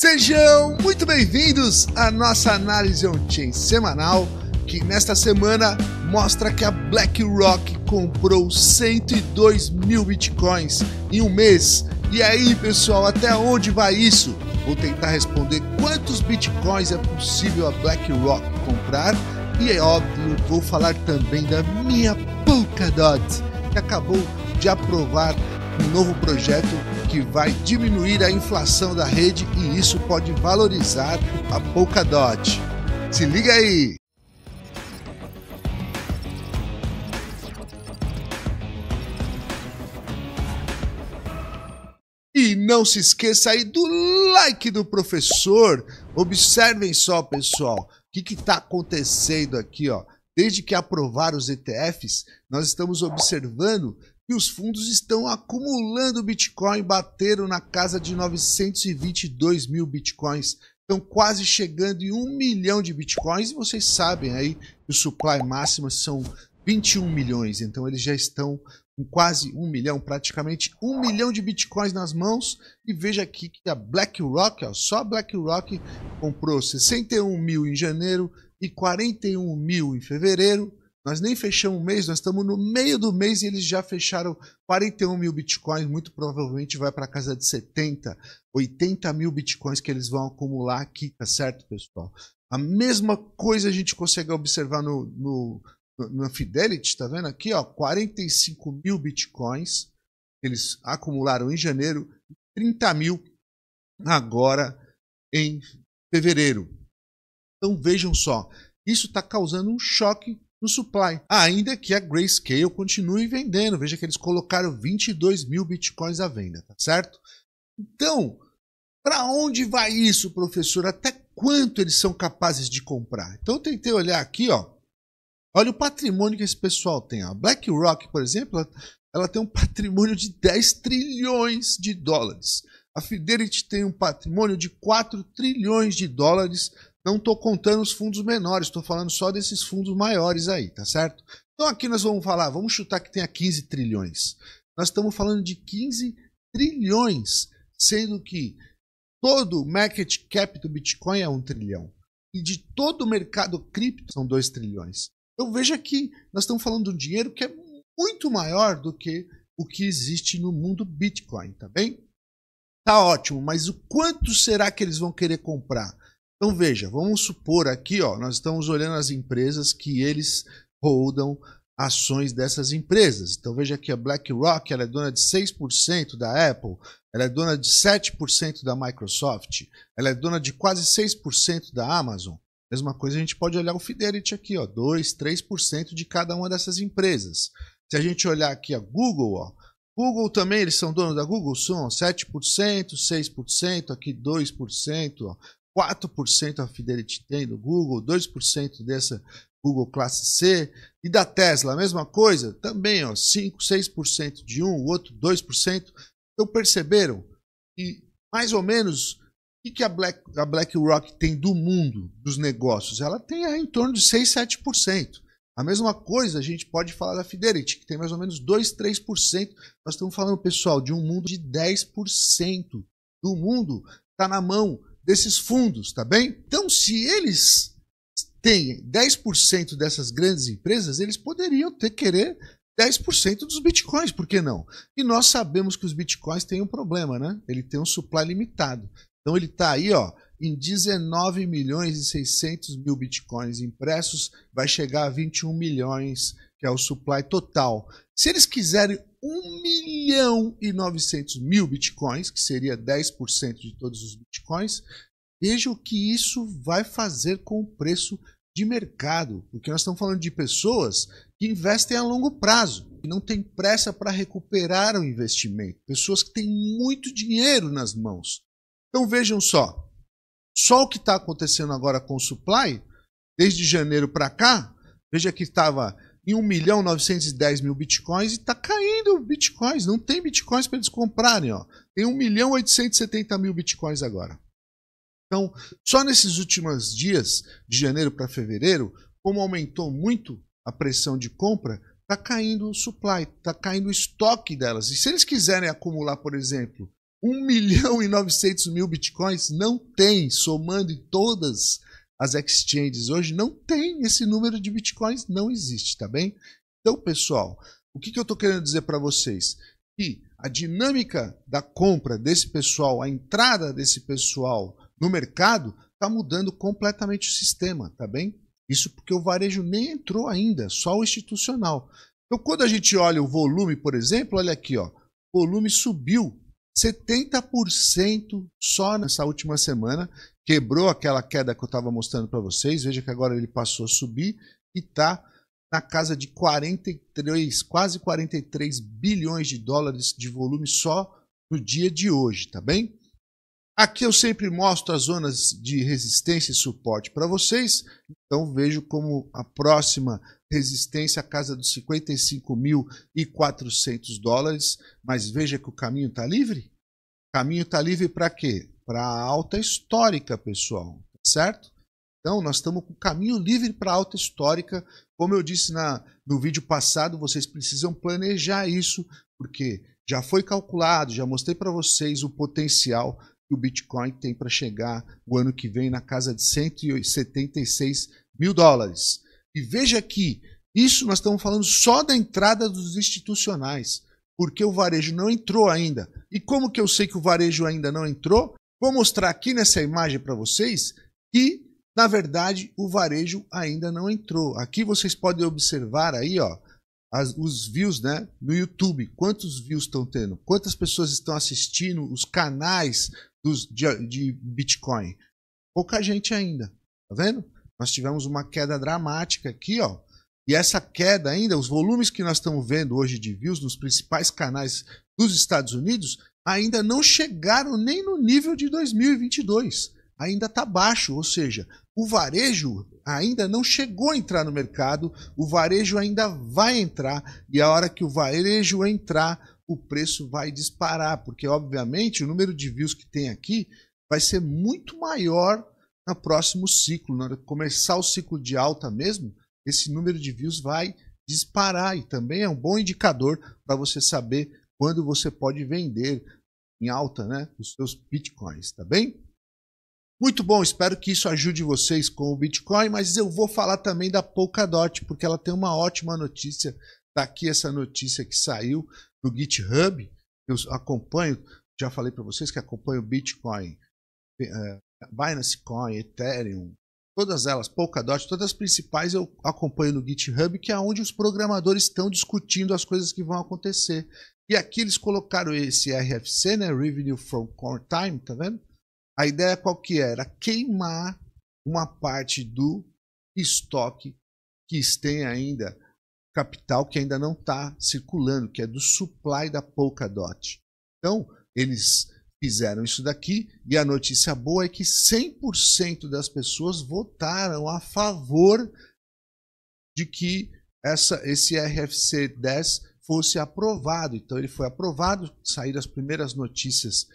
Sejam muito bem-vindos à nossa análise on-chain semanal, que nesta semana mostra que a BlackRock comprou 102 mil bitcoins em um mês. E aí, pessoal, até onde vai isso? Vou tentar responder quantos bitcoins é possível a BlackRock comprar e é óbvio, vou falar também da minha Polkadot, que acabou de aprovar um novo projeto que vai diminuir a inflação da rede e isso pode valorizar a Polkadot. Se liga aí! E não se esqueça aí do like do professor. Observem só, pessoal, o que está acontecendo aqui, ó. Desde que aprovaram os ETFs, nós estamos observando que os fundos estão acumulando Bitcoin, bateram na casa de 922 mil Bitcoins, estão quase chegando em um milhão de Bitcoins, e vocês sabem aí que o supply máximo são 21 milhões, então eles já estão com quase um milhão, praticamente um milhão de bitcoins nas mãos. E veja aqui que a BlackRock, ó, só a BlackRock comprou 61 mil em janeiro e 41 mil em fevereiro. Nós nem fechamos o mês, nós estamos no meio do mês e eles já fecharam 41 mil bitcoins. Muito provavelmente vai para casa de 70, 80 mil bitcoins que eles vão acumular aqui, tá certo, pessoal? A mesma coisa a gente consegue observar no, no na Fidelity, tá vendo aqui, ó, 45 mil bitcoins eles acumularam em janeiro, 30 mil agora em fevereiro. Então vejam só, isso está causando um choque no supply. Ainda que a Grayscale continue vendendo. Veja que eles colocaram 22 mil bitcoins à venda, tá certo? Então, para onde vai isso, professor? Até quanto eles são capazes de comprar? Então eu tentei olhar aqui, ó. Olha o patrimônio que esse pessoal tem. A BlackRock, por exemplo, ela, tem um patrimônio de 10 trilhões de dólares. A Fidelity tem um patrimônio de 4 trilhões de dólares. Não estou contando os fundos menores, estou falando só desses fundos maiores aí, tá certo? Então aqui nós vamos falar, vamos chutar que tenha 15 trilhões. Nós estamos falando de 15 trilhões, sendo que todo o market cap do Bitcoin é um trilhão. E de todo o mercado cripto são 2 trilhões. Então veja que nós estamos falando de um dinheiro que é muito maior do que o que existe no mundo Bitcoin, tá bem? Tá ótimo, mas o quanto será que eles vão querer comprar? Então veja, vamos supor aqui, ó, nós estamos olhando as empresas que eles holdam ações dessas empresas. Então veja aqui a BlackRock, ela é dona de 6% da Apple, ela é dona de 7% da Microsoft, ela é dona de quase 6% da Amazon. Mesma coisa a gente pode olhar o Fidelity aqui, ó, 2, 3% de cada uma dessas empresas. Se a gente olhar aqui a Google, ó, Google também, eles são donos da Google? São 7%, 6%, aqui 2%, ó, 4% a Fidelity tem do Google, 2% dessa Google classe C. E da Tesla, a mesma coisa? Também, ó, 5, 6% de um, o outro 2%. Então perceberam que mais ou menos o que a, Black, a BlackRock tem do mundo dos negócios? Ela tem em torno de 6, 7%. A mesma coisa a gente pode falar da Fidelity, que tem mais ou menos 2, 3%. Nós estamos falando, pessoal, de um mundo de 10% do mundo está na mão desses fundos, tá bem? Então, se eles têm 10% dessas grandes empresas, eles poderiam ter querer 10% dos bitcoins, por que não? E nós sabemos que os bitcoins têm um problema, né? Ele tem um supply limitado. Então ele está aí, ó, em 19 milhões e 600 mil bitcoins impressos, vai chegar a 21 milhões, que é o supply total. Se eles quiserem 1 milhão e 900 mil bitcoins, que seria 10% de todos os bitcoins, veja o que isso vai fazer com o preço de mercado, porque nós estamos falando de pessoas que investem a longo prazo, que não têm pressa para recuperar o investimento, pessoas que têm muito dinheiro nas mãos. Então vejam só, só o que está acontecendo agora com o supply, desde janeiro para cá, veja que estava em 1 milhão 910 mil bitcoins e está caindo bitcoins, não tem bitcoins para eles comprarem. Ó. Tem 1 milhão 870 mil bitcoins agora. Então, só nesses últimos dias, de janeiro para fevereiro, como aumentou muito a pressão de compra, está caindo o supply, está caindo o estoque delas. E se eles quiserem acumular, por exemplo, 1 milhão e 900 mil bitcoins? Não tem, somando em todas as exchanges hoje, não tem esse número de bitcoins, não existe, tá bem? Então, pessoal, o que, que eu estou querendo dizer para vocês? Que a dinâmica da compra desse pessoal, a entrada desse pessoal no mercado, está mudando completamente o sistema, tá bem? Isso porque o varejo nem entrou ainda, só o institucional. Então, quando a gente olha o volume, por exemplo, olha aqui, ó, o volume subiu 70% só nessa última semana, quebrou aquela queda que eu estava mostrando para vocês. Veja que agora ele passou a subir e está na casa de 43, quase 43 bilhões de dólares de volume só no dia de hoje, tá bem? Aqui eu sempre mostro as zonas de resistência e suporte para vocês, então vejo como a próxima resistência a casa dos 55.400 dólares, mas veja que o caminho está livre. O caminho está livre para quê? Para a alta histórica, pessoal, certo? Então, nós estamos com o caminho livre para a alta histórica. Como eu disse na, no vídeo passado, vocês precisam planejar isso, porque já foi calculado, já mostrei para vocês o potencial que o Bitcoin tem para chegar o ano que vem na casa de 176 mil dólares. E veja que isso nós estamos falando só da entrada dos institucionais, porque o varejo não entrou ainda. E como que eu sei que o varejo ainda não entrou? Vou mostrar aqui nessa imagem para vocês que, na verdade, o varejo ainda não entrou. Aqui vocês podem observar aí, ó, as, os views né, no YouTube. Quantos views estão tendo? Quantas pessoas estão assistindo os canais dos, de, de Bitcoin? Pouca gente ainda. Tá vendo? Nós tivemos uma queda dramática aqui, ó. E essa queda ainda, os volumes que nós estamos vendo hoje de views nos principais canais dos Estados Unidos, ainda não chegaram nem no nível de 2022. Ainda está baixo, ou seja, o varejo ainda não chegou a entrar no mercado, o varejo ainda vai entrar, e a hora que o varejo entrar, o preço vai disparar, porque obviamente o número de views que tem aqui vai ser muito maior no próximo ciclo, na hora de começar o ciclo de alta mesmo, esse número de views vai disparar e também é um bom indicador para você saber quando você pode vender em alta, né, os seus bitcoins, tá bem? Muito bom, espero que isso ajude vocês com o Bitcoin, mas eu vou falar também da Polkadot, porque ela tem uma ótima notícia. Tá aqui essa notícia que saiu no GitHub. Eu acompanho, já falei para vocês que acompanho o Bitcoin, é, Binance Coin, Ethereum, todas elas, Polkadot, todas as principais eu acompanho no GitHub, que é onde os programadores estão discutindo as coisas que vão acontecer. E aqui eles colocaram esse RFC, né, Revenue from Core Time, tá vendo? A ideia qual que era? Queimar uma parte do estoque que tem ainda capital que ainda não está circulando, que é do supply da Polkadot. Então, eles fizeram isso daqui e a notícia boa é que 100% das pessoas votaram a favor de que essa, esse RFC 10 fosse aprovado. Então ele foi aprovado, saíram as primeiras notícias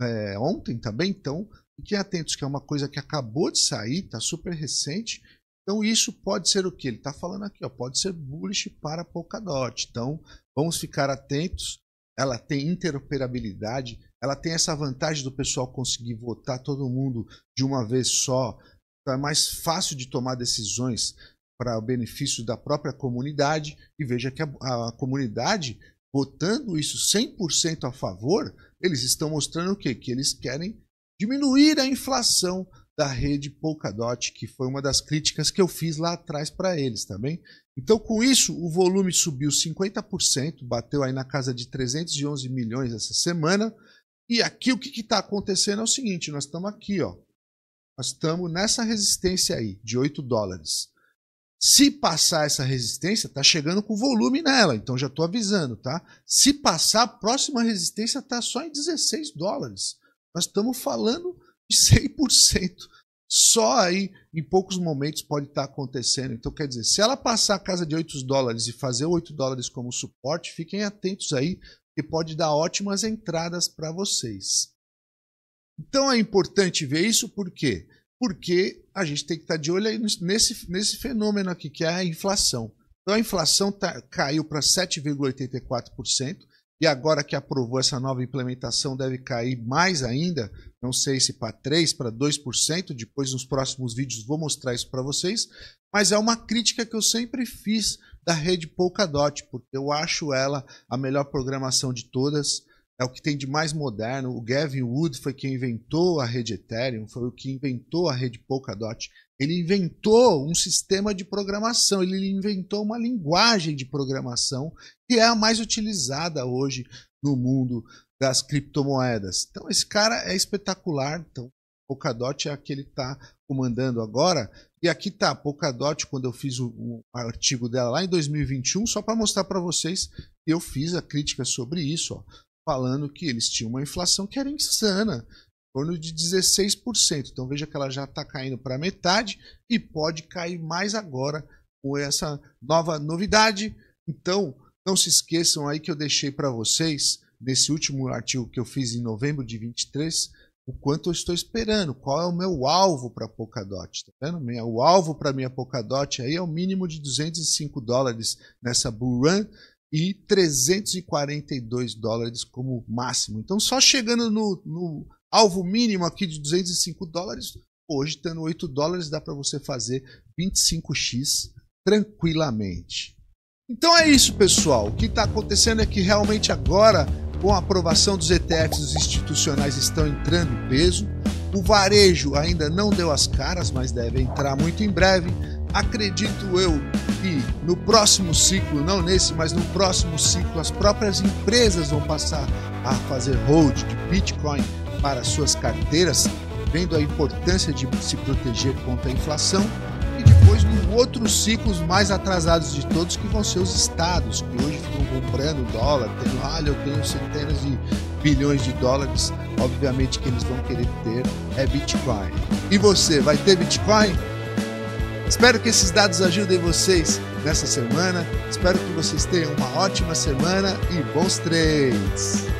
é, ontem também, então fiquem atentos que é uma coisa que acabou de sair, está super recente. Então isso pode ser o que? Ele está falando aqui, ó, pode ser bullish para Polkadot. Então vamos ficar atentos. Ela tem interoperabilidade, ela tem essa vantagem do pessoal conseguir votar todo mundo de uma vez só. Então é mais fácil de tomar decisões para o benefício da própria comunidade. E veja que a, a comunidade, votando isso 100% a favor, eles estão mostrando o quê? Que eles querem diminuir a inflação da rede Polkadot, que foi uma das críticas que eu fiz lá atrás para eles, tá bem? Então, com isso, o volume subiu 50%, bateu aí na casa de 311 milhões essa semana. E aqui o que está acontecendo é o seguinte: nós estamos aqui, ó. Nós estamos nessa resistência aí, de 8 dólares. Se passar essa resistência, está chegando com volume nela, então já estou avisando, tá? Se passar, a próxima resistência está só em 16 dólares. Nós estamos falando 100%. Só aí, em poucos momentos, pode estar tá acontecendo. Então, quer dizer, se ela passar a casa de 8 dólares e fazer 8 dólares como suporte, fiquem atentos aí, que pode dar ótimas entradas para vocês. Então é importante ver isso por quê? Porque a gente tem que estar tá de olho aí nesse, nesse fenômeno aqui, que é a inflação. Então a inflação tá, caiu para 7,84%. E agora que aprovou essa nova implementação deve cair mais ainda, não sei se para 3, para 2%, depois nos próximos vídeos vou mostrar isso para vocês, mas é uma crítica que eu sempre fiz da rede Polkadot, porque eu acho ela a melhor programação de todas, é o que tem de mais moderno. O Gavin Wood foi quem inventou a rede Ethereum, foi o que inventou a rede Polkadot. Ele inventou um sistema de programação, ele inventou uma linguagem de programação que é a mais utilizada hoje no mundo das criptomoedas. Então esse cara é espetacular. Então Polkadot é aquele que está comandando agora. E aqui está Polkadot quando eu fiz o, o artigo dela lá em 2021, só para mostrar para vocês eu fiz a crítica sobre isso. Ó falando que eles tinham uma inflação que era insana, torno de 16%. Então veja que ela já está caindo para metade e pode cair mais agora com essa nova novidade. Então não se esqueçam aí que eu deixei para vocês nesse último artigo que eu fiz em novembro de 23 o quanto eu estou esperando, qual é o meu alvo para Polkadot, tá vendo? O alvo para minha Polkadot aí é o mínimo de 205 dólares nessa bull run e 342 dólares como máximo. Então, só chegando no, no alvo mínimo aqui de 205 dólares, hoje, tendo 8 dólares, dá para você fazer 25x tranquilamente. Então é isso, pessoal. O que está acontecendo é que realmente agora, com a aprovação dos ETFs, os institucionais estão entrando em peso. O varejo ainda não deu as caras, mas deve entrar muito em breve. Acredito eu que no próximo ciclo, não nesse, mas no próximo ciclo, as próprias empresas vão passar a fazer hold de Bitcoin para suas carteiras, vendo a importância de se proteger contra a inflação. E depois, no outros ciclos mais atrasados de todos, que vão ser os estados, que hoje ficam comprando dólar, tendo, olha, eu tenho centenas de bilhões de dólares, obviamente que eles vão querer ter é Bitcoin. E você, vai ter Bitcoin? Espero que esses dados ajudem vocês nessa semana. Espero que vocês tenham uma ótima semana e bons trades!